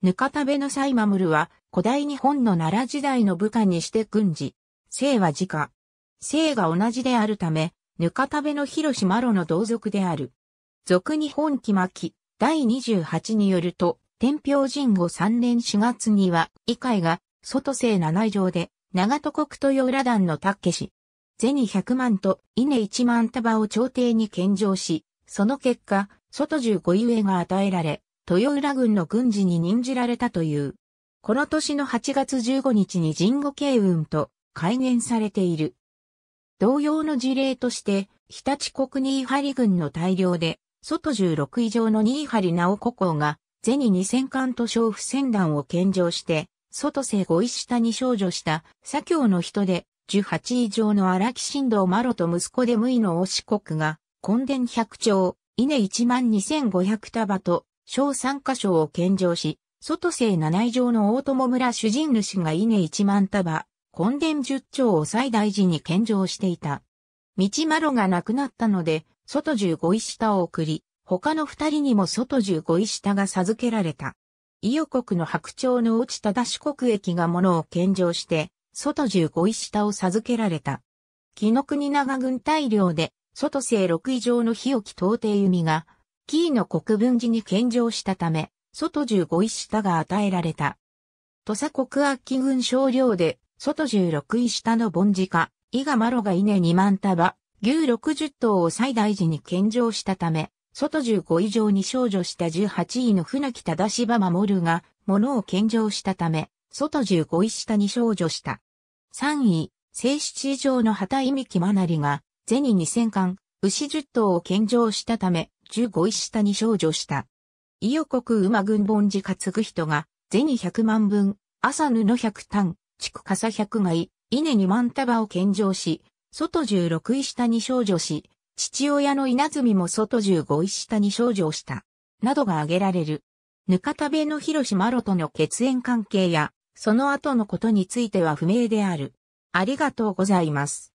ぬかたべのサイマムルは古代日本の奈良時代の部下にして軍事。姓は自家。姓が同じであるため、ぬかたべの広島路の同族である。俗日本記巻第28によると、天平神後3年4月には、異界が、外姓七位上で、長戸国と浦団のタッケ氏。銭100万と稲1万束を朝廷に献上し、その結果、外十五ゆえが与えられ、豊浦軍の軍事に任じられたという。この年の8月15日に神護慶雲と改元されている。同様の事例として、日立国新張軍の大量で、外十六以上の新張直子公が、銭二千艦と小不戦団を献上して、外世五石下に少女した左京の人で、十八以上の荒木神道マロと息子で無意の推し国が、根伝百丁、稲一万二千五百束と、小三箇所を献上し、外世七以上の大友村主人主が稲一万束、根伝十丁を最大寺に献上していた。道丸が亡くなったので、外十五石下を送り、他の二人にも外十五石下が授けられた。伊予国の白鳥の落ちた出し国益が物を献上して、外十五石下を授けられた。紀の国長軍大量で、外世六以上の日置東帝弓が、キーの国分寺に献上したため、外十五石下が与えられた。土佐国秋軍少量で、外十六石下の凡寺家、伊賀麻呂が稲二万束、牛六十頭を最大寺に献上したため、外十五以上に少女した十八位の船木忠芝守るが、物を献上したため、外十五位下に少女した。三位、正七以上の旗意味木まなりが、銭二千貫、牛十頭を献上したため、十五位下に少女した。伊予国馬軍本寺担ぐ人が、銭百万分、朝布百単、畜笠百貝、稲二万束を献上し、外十六位下に少女し、父親の稲積も外十五位下に少女した。などが挙げられる。ぬかたべの広島ロとの血縁関係や、その後のことについては不明である。ありがとうございます。